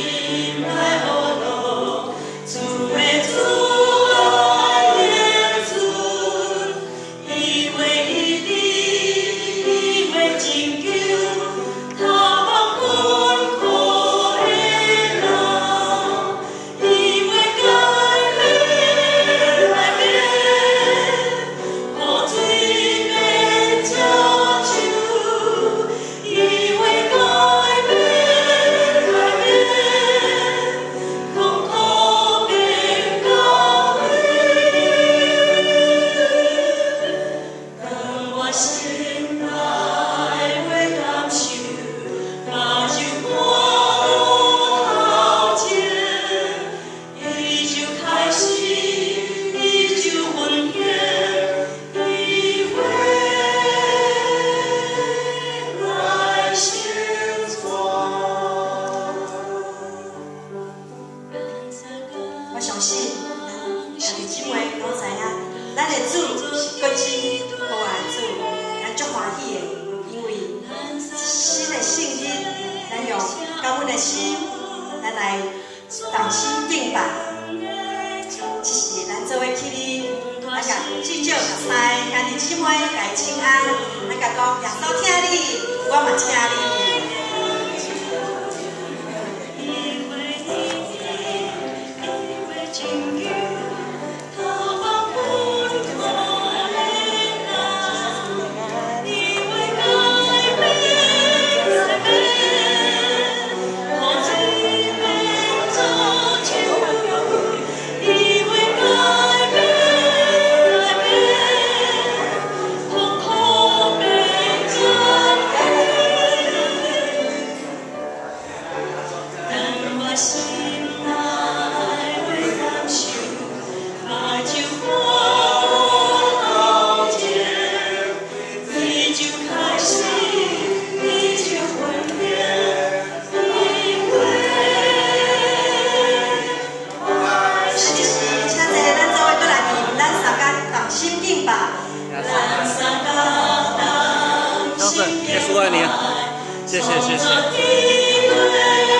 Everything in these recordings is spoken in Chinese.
Amen. 相信，但是姊妹都知影，咱的主是国之国啊主，咱足欢喜的，因为一生的胜利，咱用感恩的心，咱来同心敬拜，即是咱做为妻哩，阿甲至少同埋甲弟姊妹来请安，咱甲讲，耶稣听你，我嘛听你。谢谢，谢谢。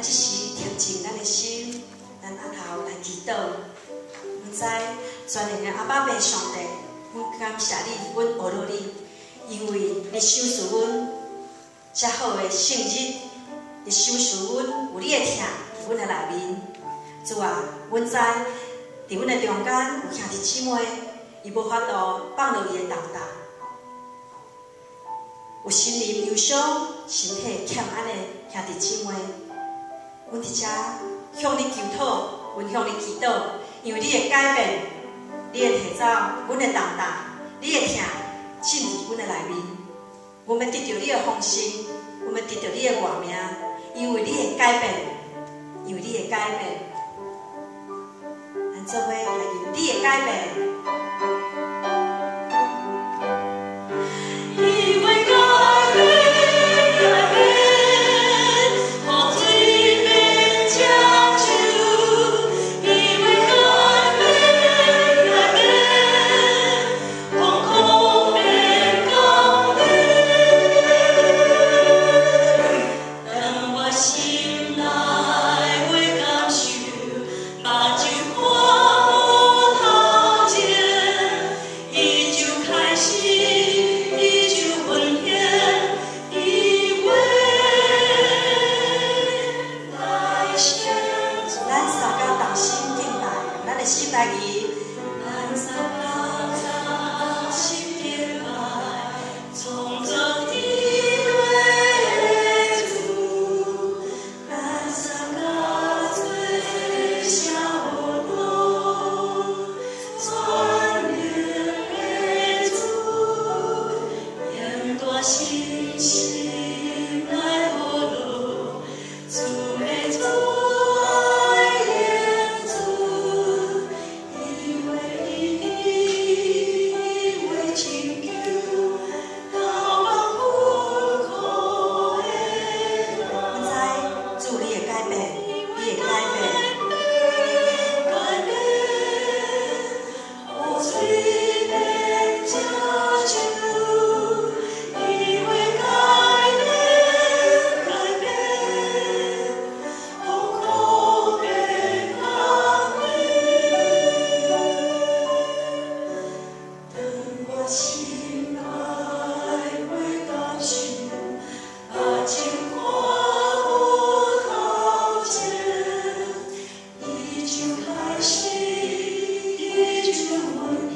即时恬静咱的心，咱阿头来祈祷。毋知全能的阿爸未上帝，阮感谢你，阮学了你，因为你收拾阮遮好的生日，你收拾阮有你的疼，阮的内面。主啊，阮知伫阮的中间有兄弟姊妹，伊无法度放落伊的担担。有心灵忧伤、身体欠安的兄弟姊妹，我伫遮向你求讨我向你祈祷因为你的改变你会提早我的担淡你会疼进入我的内面。我们得到你的红心我们得到你的原谅因为你的改变因为你的改变。咱这伙来用你的改变感谢。